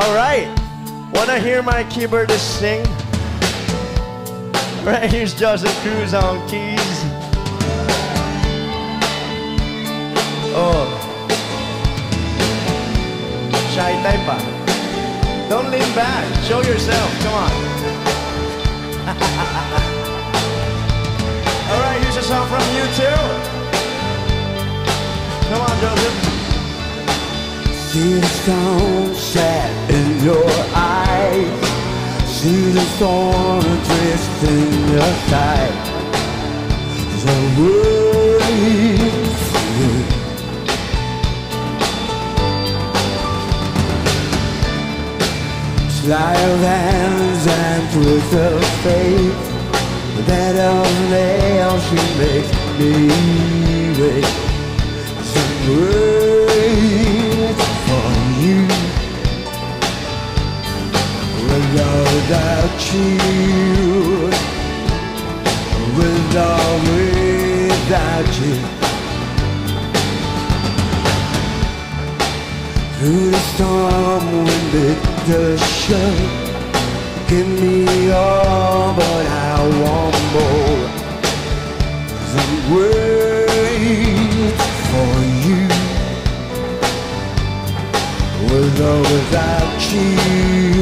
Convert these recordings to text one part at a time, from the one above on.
All right. Wanna hear my keyboardist sing? Right, here's Joseph Cruz on keys. Oh. Shy type. Don't lean back. Show yourself. Come on. All right, here's a song from you too. Come on, Joseph. See the stone set in your eyes. See the storm twist in your. So wait for you. Of hands and twist of. The bed of nails she makes me wait. So wait you. Through the storm, wind it does show. Give me all, but I want more. Then wait for you. With or without you.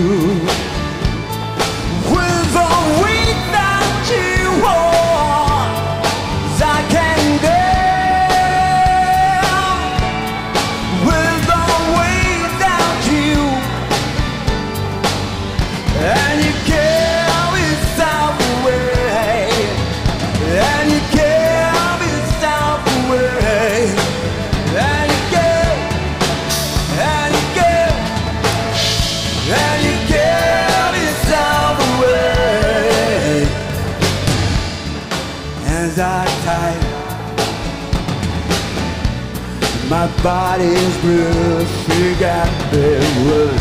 My body's bruised, she got me wood.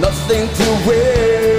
Nothing to wear,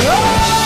Oh!